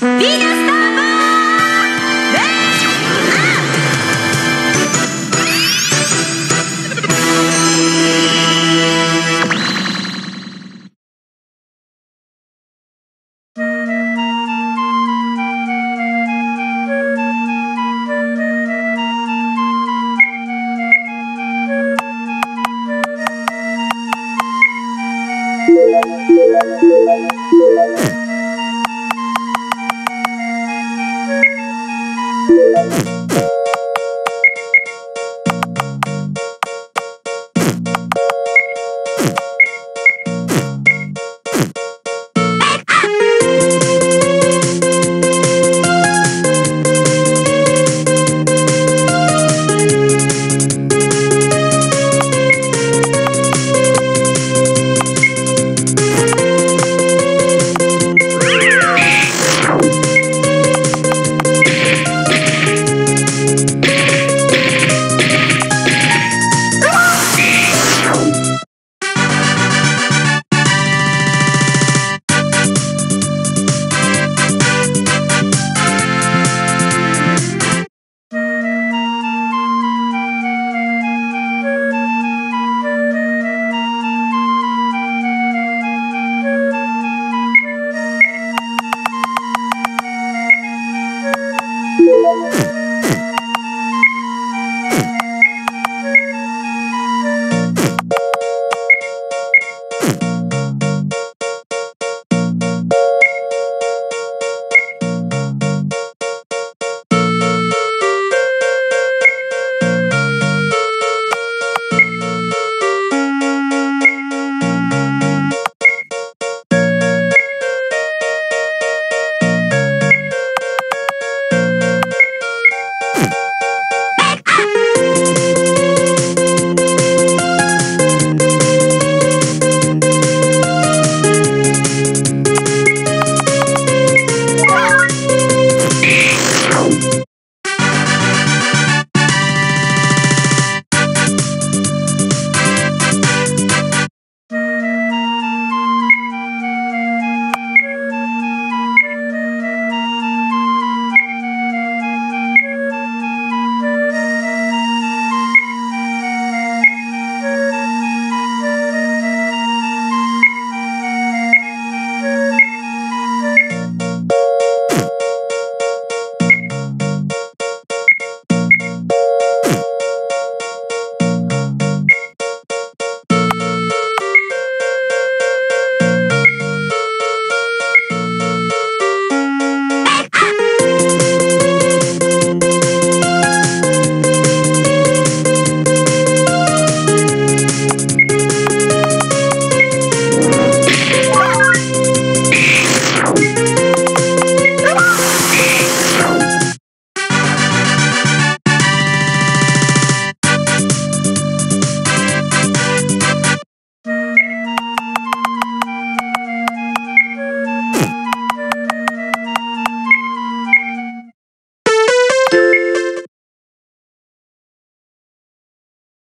Beat Oh!